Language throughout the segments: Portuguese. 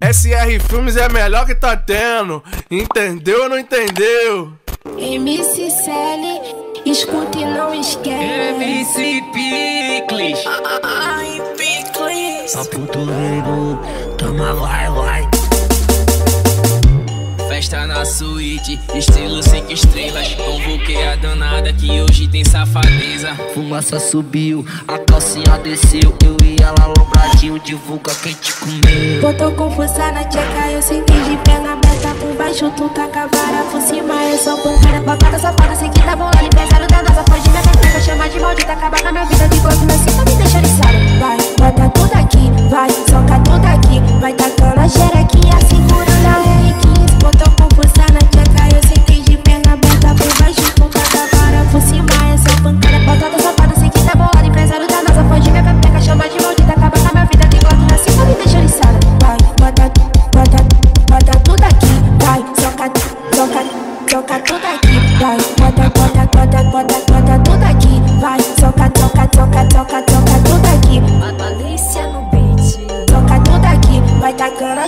SR Filmes é melhor que tá tendo. Entendeu ou não entendeu? MC Celi, escute e não esquece. MC Picles. Ai, Picles. A puto rego, toma vai, vai. Festa na suíte, estilo cinco estrelas. Convoquei a danada que hoje tem safadeza. Fumaça subiu, a calcinha desceu. Eu e ela lombradinho, divulga quem te comeu. Botou confusa na tcheca, eu sentei de perna aberta por baixo, tu a vara por cima, eu sou pancada, botada, safada, sei que tá bom, aniversário da nossa, pode me atacar,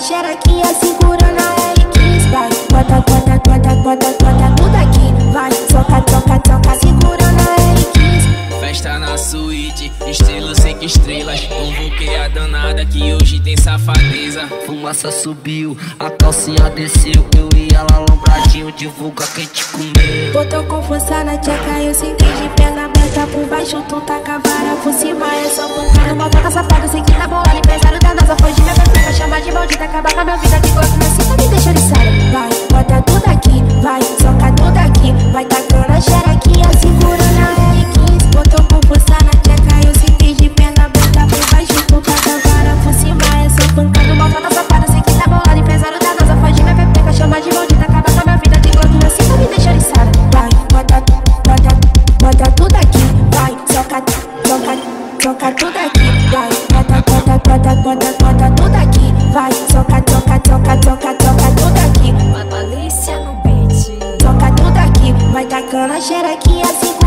a xerequinha, segurando a R15, vai, bota, bota, bota, bota, bota tudo aqui, vai, soca, soca, soca, segurando a R15. Festa na suíte, estilo cinco estrelas. Convoquei a danada que hoje tem safadeza. Fumaça subiu, a calcinha desceu. Eu e ela lombradinho, divulga quem te comeu. Botou confusa na tcheca, eu sentei de perna aberta por baixo, tu taca a vara por cima, eu sou pancada, malvada, safada, sei que tá bom, aniversário da nossa, foi de maldita, acaba com a minha vida, que gosto, mas tá me deixando içada. Vai, bota tudo aqui, vai, soca tudo aqui, vai tacando a xerequinha, segurando a R15, botou confusa na tcheca, eu sentei de perna aberta por baixo, tu taca a vara por cima, eu sou pancada, malvada, safada, sei que tá bom, aniversário da foi de minha pepeca, chama de maldita, acaba com a minha vida, que gosto, mas tá me deixando içada. Vai, bota, bota, bota tudo aqui, vai, soca, soca, soca tudo aqui, vai tacando a xerequinha, assim